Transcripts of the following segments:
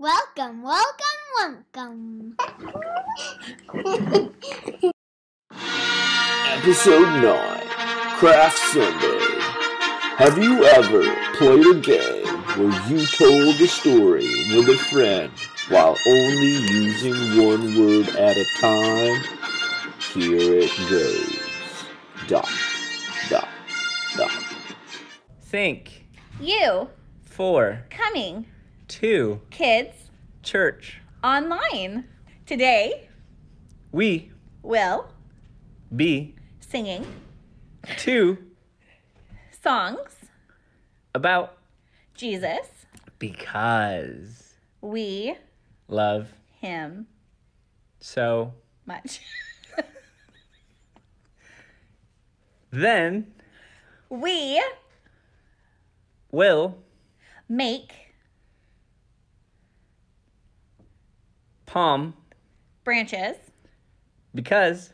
Welcome, welcome, welcome. Episode 9 Craft Sunday. Have you ever played a game where you told a story with a friend while only using one word at a time? Here it goes. Dot, dot, dot. Think. You For. coming, To. kids, Church. online. Today, We. will Be. singing Two. songs, About. Jesus, Because. we, Love. him, So. much. Then. we Will. make Palm. branches. Because.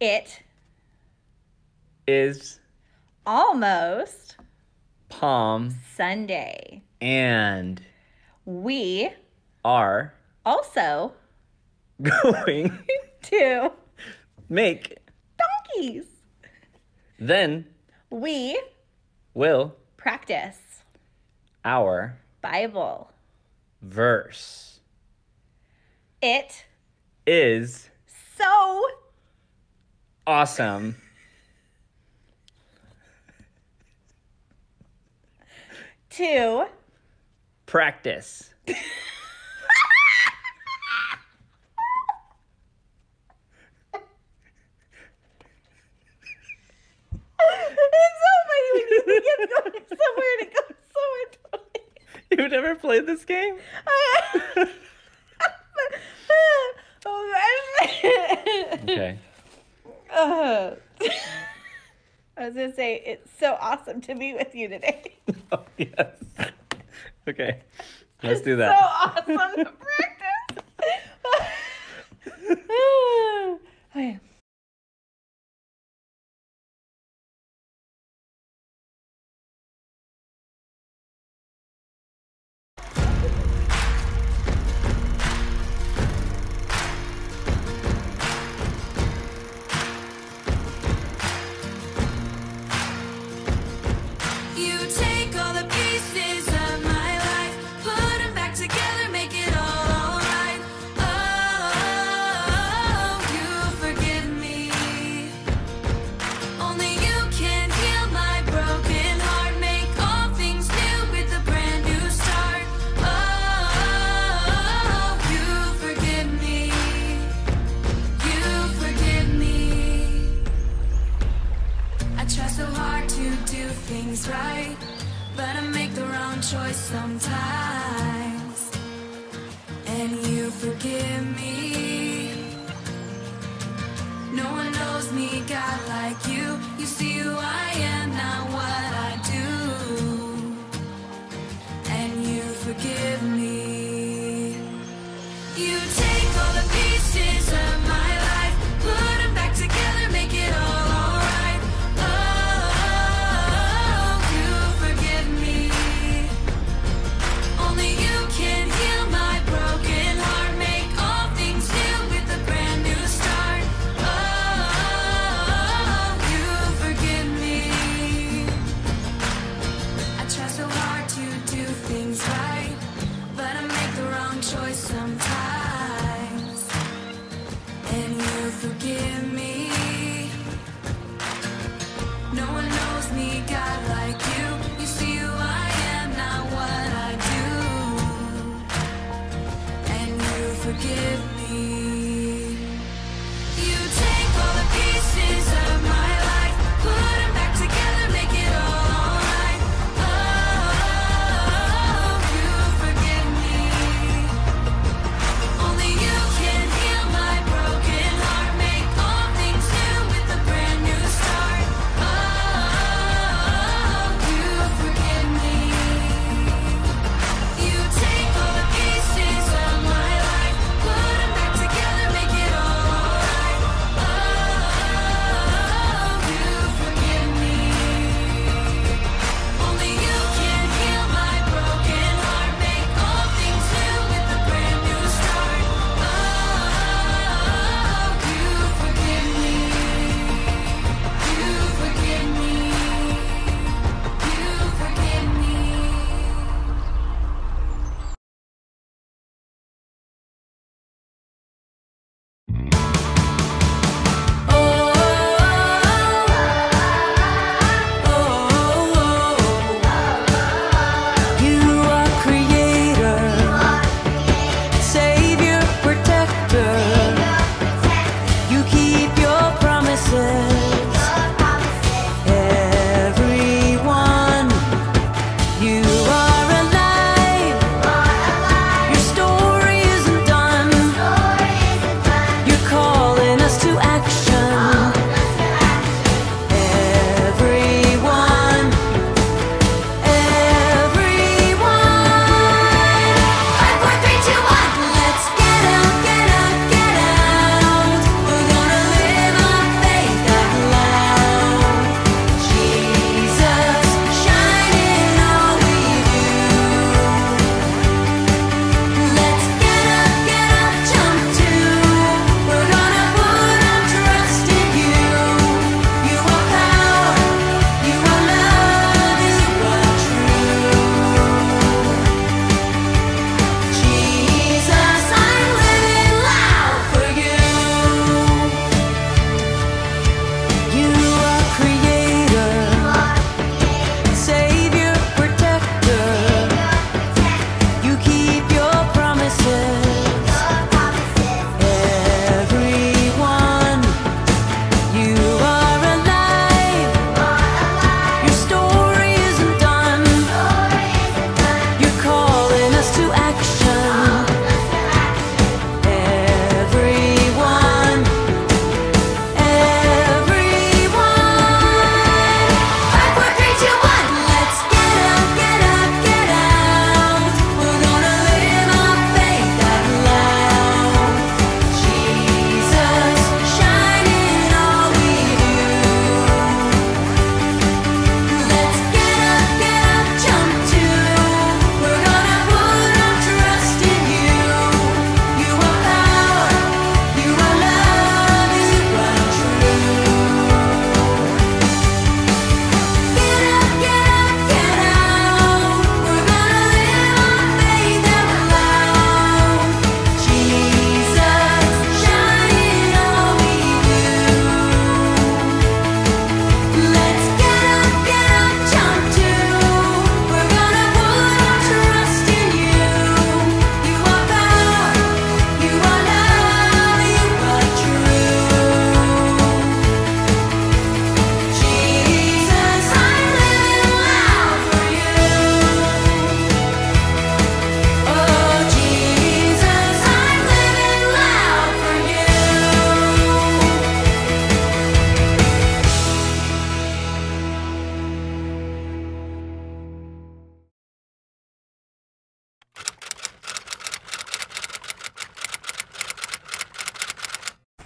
It Is. almost Palm. Sunday. And. We Are. also Going. to Make. donkeys. Then. We Will. practice Our. Bible. Verse. It Is. so Awesome. to Practice. it's so funny when you think it's going somewhere and it goes somewhere totally. You've never played this game? Oh. Okay. Uh, I was gonna say it's so awesome to be with you today. Oh, yes. Okay. Let's do that. So awesome forgive me.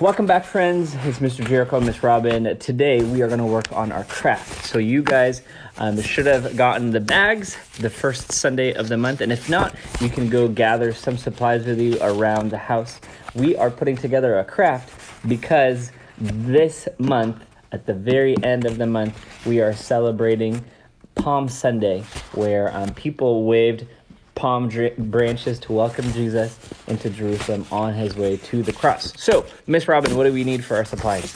Welcome back, friends. It's Mr. Jericho and Miss Robin. Today we are going to work on our craft. So you guys um, should have gotten the bags the first Sunday of the month, and if not, you can go gather some supplies with you around the house. We are putting together a craft because this month, at the very end of the month, we are celebrating Palm Sunday, where um, people waved palm branches to welcome Jesus into Jerusalem on his way to the cross. So, Miss Robin, what do we need for our supplies?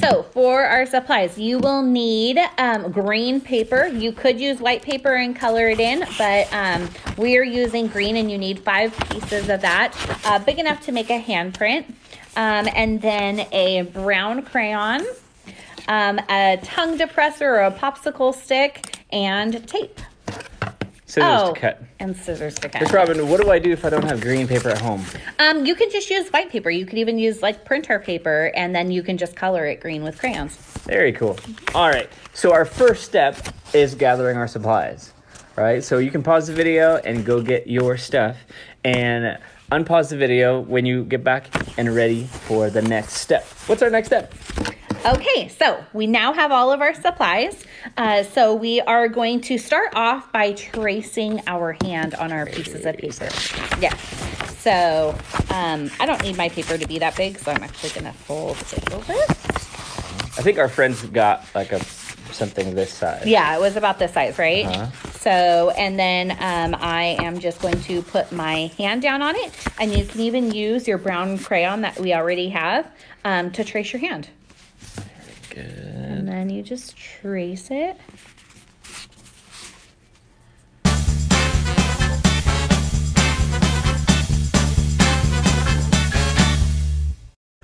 So for our supplies, you will need um, green paper. You could use white paper and color it in, but um, we are using green and you need five pieces of that, uh, big enough to make a handprint. Um, and then a brown crayon, um, a tongue depressor or a popsicle stick, and tape. Scissors oh, to cut. and scissors to cut. Miss Robin, what do I do if I don't have green paper at home? Um, you can just use white paper. You could even use like printer paper, and then you can just color it green with crayons. Very cool. All right. So our first step is gathering our supplies. All right. So you can pause the video and go get your stuff and unpause the video when you get back and ready for the next step. What's our next step? Okay, so we now have all of our supplies. Uh, so we are going to start off by tracing our hand on our pieces of paper. Yeah. So um, I don't need my paper to be that big, so I'm actually gonna fold it over. I think our friends got like a something this size. Yeah, it was about this size, right? Uh-huh. So, and then um, I am just going to put my hand down on it, and you can even use your brown crayon that we already have um, to trace your hand. Good. And then you just trace it.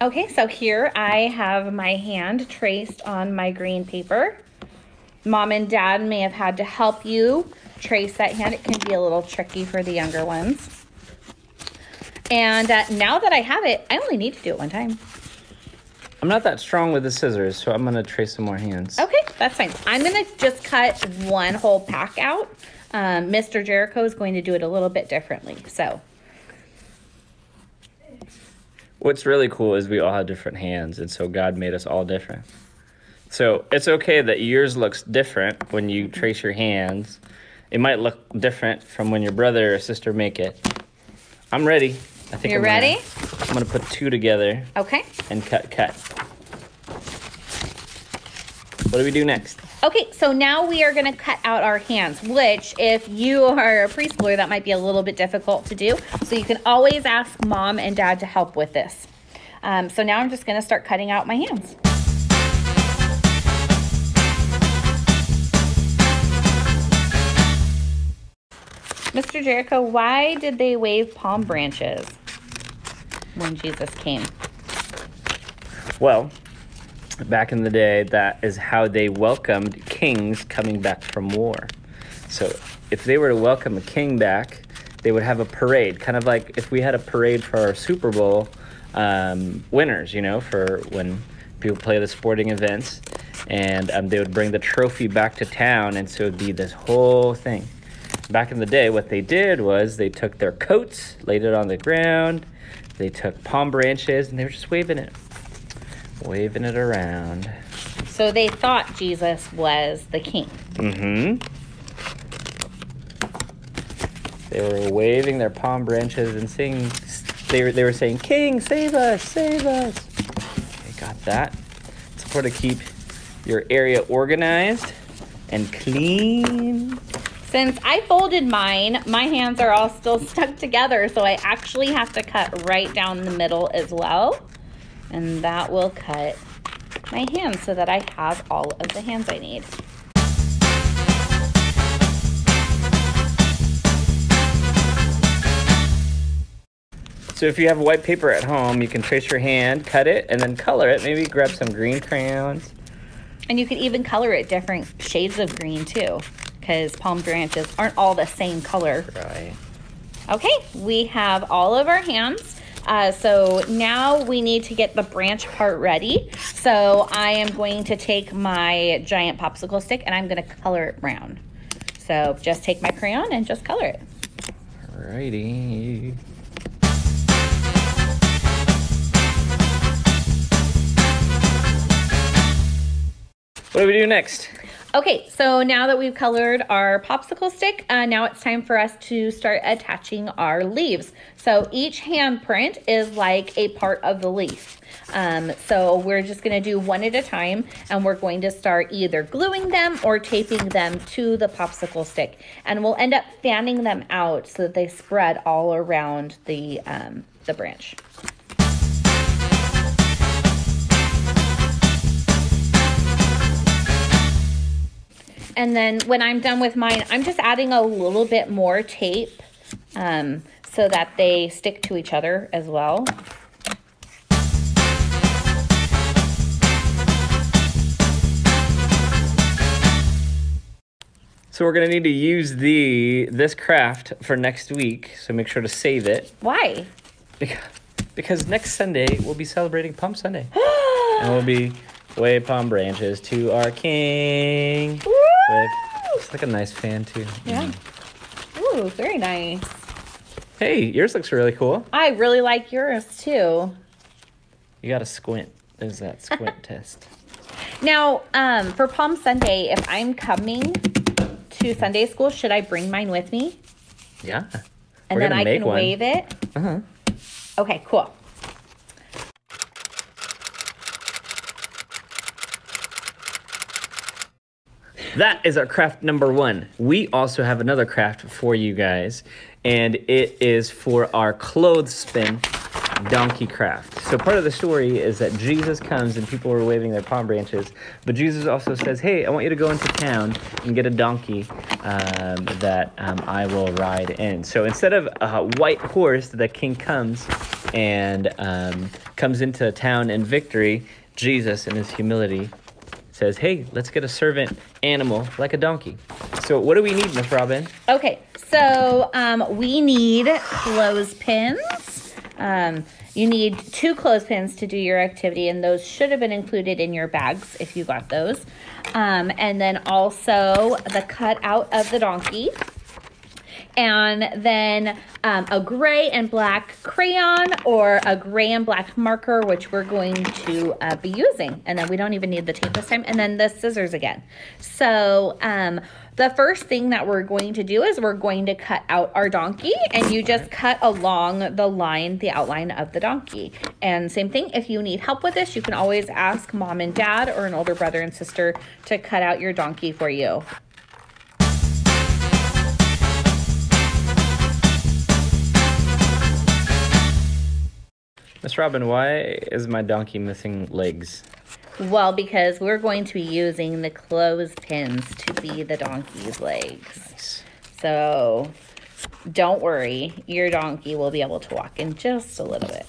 Okay, so here I have my hand traced on my green paper. Mom and dad may have had to help you trace that hand. It can be a little tricky for the younger ones. And uh, now that I have it, I only need to do it one time. I'm not that strong with the scissors, so I'm gonna trace some more hands. Okay, that's fine. I'm gonna just cut one whole pack out. Um, Mr. Jericho is going to do it a little bit differently. So, What's really cool is we all have different hands, and so God made us all different. So it's okay that yours looks different when you trace your hands. It might look different from when your brother or sister make it. I'm ready. I think You're I'm gonna- ready? I'm gonna put two together okay. and cut, cut. What do we do next? Okay, so now we are going to cut out our hands, which, if you are a preschooler, that might be a little bit difficult to do. So you can always ask mom and dad to help with this. Um, so now I'm just going to start cutting out my hands. Mr. Jericho, why did they wave palm branches when Jesus came? Well, back in the day, that is how they welcomed kings coming back from war. So if they were to welcome a king back, they would have a parade, kind of like if we had a parade for our Super Bowl um, winners, you know, for when people play the sporting events, and um, they would bring the trophy back to town, and so it'd be this whole thing. Back in the day, what they did was they took their coats, laid it on the ground, they took palm branches, and they were just waving it waving it around. So they thought Jesus was the king. Mm-hmm. They were waving their palm branches and singing. They were, they were saying, "King, save us, save us." Okay, got that. It's important to keep your area organized and clean. Since I folded mine, my hands are all still stuck together, so I actually have to cut right down the middle as well. And that will cut my hands so that I have all of the hands I need. So if you have white paper at home, you can trace your hand, cut it, and then color it. Maybe grab some green crayons. And you could even color it different shades of green too, because palm branches aren't all the same color. Right. Okay, we have all of our hands. Uh, so now we need to get the branch part ready. So I am going to take my giant popsicle stick and I'm gonna color it brown. So just take my crayon and just color it. Alrighty. What do we do next? Okay, so now that we've colored our popsicle stick, uh, now it's time for us to start attaching our leaves. So each handprint is like a part of the leaf. Um, so we're just gonna do one at a time and we're going to start either gluing them or taping them to the popsicle stick. And we'll end up fanning them out so that they spread all around the, um, the branch. And then when I'm done with mine, I'm just adding a little bit more tape um, so that they stick to each other as well. So we're gonna need to use the this craft for next week. So make sure to save it Why? because, because next Sunday we'll be celebrating Palm Sunday, and we'll be wave palm branches to our King. With, it's like a nice fan too. Yeah. Ooh, very nice. Hey, yours looks really cool. I really like yours too. You gotta squint. There's that squint test. Now, um, for Palm Sunday, if I'm coming to Sunday school, should I bring mine with me? Yeah. And We're then I can one. wave it? Uh-huh. Okay, cool. That is our craft number one. We also have another craft for you guys, and it is for our clothespin donkey craft. So part of the story is that Jesus comes and people are waving their palm branches, but Jesus also says, "Hey, I want you to go into town and get a donkey um, that um, I will ride in." So instead of a white horse, the king comes and um, comes into town in victory. Jesus, in his humility, says, "Hey, let's get a servant animal like a donkey." So, what do we need, Miss Robin? Okay, so um, we need clothespins. Um, you need two clothespins to do your activity, and those should have been included in your bags if you got those. Um, and then also the cutout of the donkey. And then um, a gray and black crayon or a gray and black marker, which we're going to uh, be using. And then we don't even need the tape this time. And then the scissors again. So um, the first thing that we're going to do is we're going to cut out our donkey. And you just cut along the line, the outline of the donkey. And same thing, if you need help with this, you can always ask mom and dad or an older brother and sister to cut out your donkey for you. Miss Robin, why is my donkey missing legs? Well, because we're going to be using the clothespins to be the donkey's legs. Nice. So don't worry, your donkey will be able to walk in just a little bit.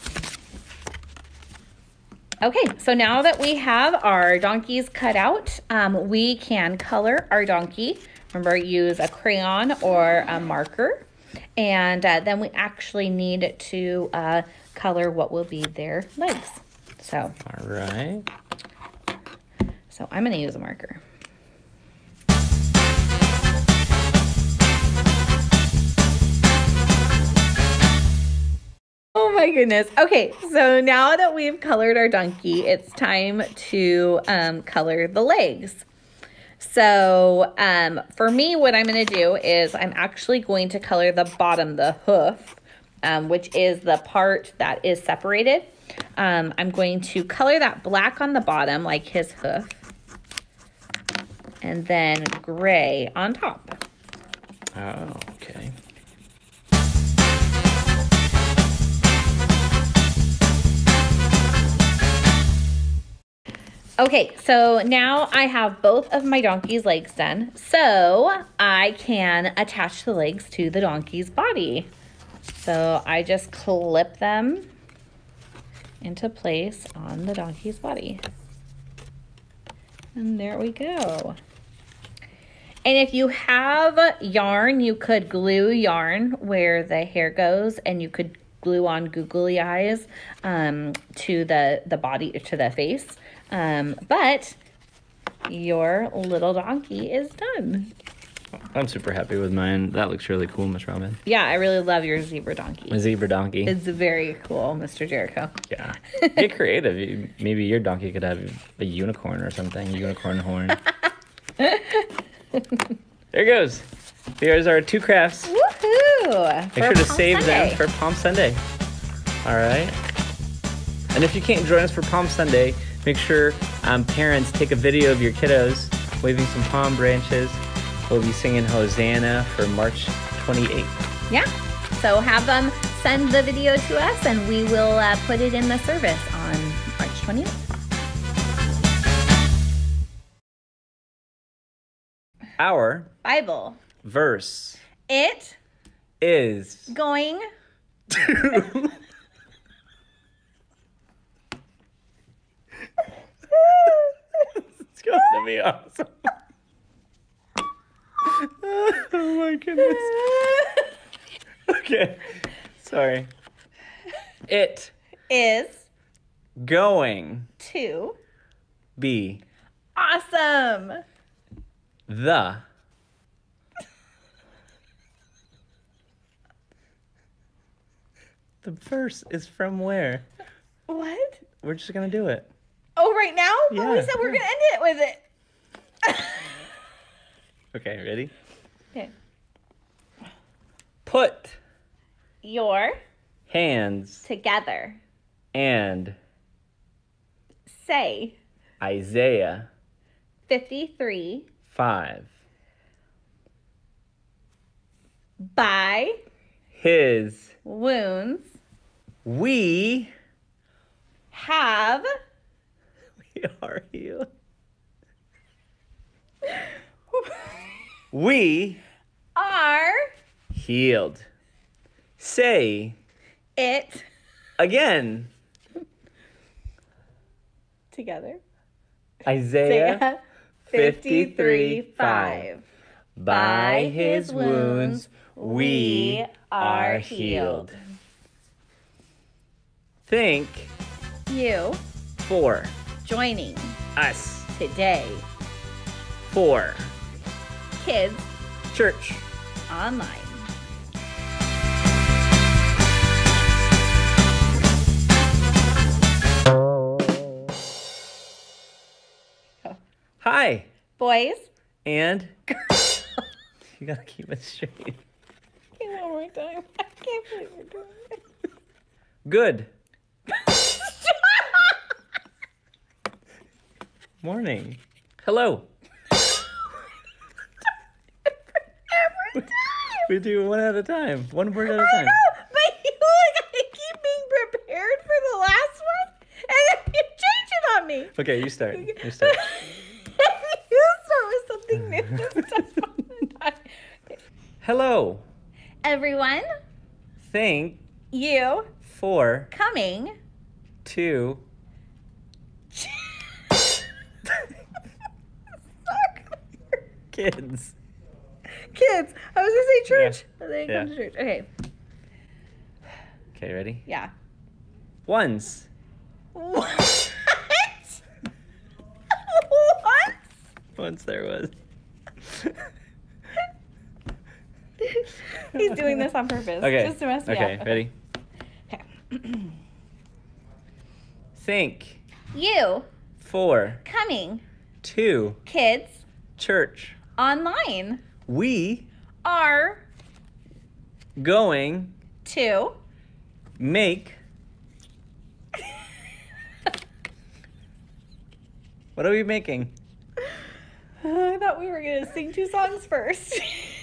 Okay, so now that we have our donkeys cut out, um, we can color our donkey. Remember, use a crayon or a marker. And uh, then we actually need to uh, color what will be their legs. So, All right. so I'm going to use a marker. Oh my goodness. Okay, so now that we've colored our donkey, it's time to um, color the legs. So um, for me, what I'm going to do is I'm actually going to color the bottom, the hoof, um, which is the part that is separated. Um, I'm going to color that black on the bottom, like his hoof, and then gray on top. Oh, okay. Okay, so now I have both of my donkey's legs done. So I can attach the legs to the donkey's body. So I just clip them into place on the donkey's body. And there we go. And if you have yarn, you could glue yarn where the hair goes and you could glue on googly eyes um, to the, the body, to the face. Um, but your little donkey is done. I'm super happy with mine. That looks really cool, Miss Robin. Yeah, I really love your zebra donkey. A zebra donkey. It's very cool, Mr. Jericho. yeah. Get creative. You- Maybe your donkey could have a unicorn or something. A unicorn horn. there it goes. Here's our two crafts. Woohoo! Make sure to save them for Palm Sunday. All right. And if you can't join us for Palm Sunday, make sure um, parents take a video of your kiddos waving some palm branches. We'll be singing Hosanna for March 28th. Yeah. So have them send the video to us and we will uh, put it in the service on March 20th. Our Bible. verse It is going It's going to be awesome. oh my goodness. Okay. Sorry. It is going to be awesome. the The verse is from where? What? We're just gonna do it. Oh, right now? But we said we're going to end it with it. Okay, ready? Okay. Put Your hands together. and Say Isaiah 53 5. by His wounds we have are healed. We are healed. Say it again. together. Isaiah 53 5. 5. By his wounds we are healed. Think You for joining us, today. for Kids church. online. Hi. Boys. And girls. you gotta keep it straight. Okay, one more time. I can't believe we're doing it. Good. Morning. Hello. Every time. We do one at a time. One word at a I time. know, but you gotta keep being prepared for the last one, and then you change it on me. Okay, you start. You start. you start with something new this time. Hello. Everyone, Thank you for coming to kids. Kids. I was gonna say church. Yeah. They Yeah. come to church. Okay. Okay, ready? Yeah. Once. What? what? Once there was. He's doing this on purpose. Okay. Just to mess me okay, up. ready? Okay. Think You For. coming, To. kids, church. Online We are going to make. What are we making? I thought we were gonna sing two songs first.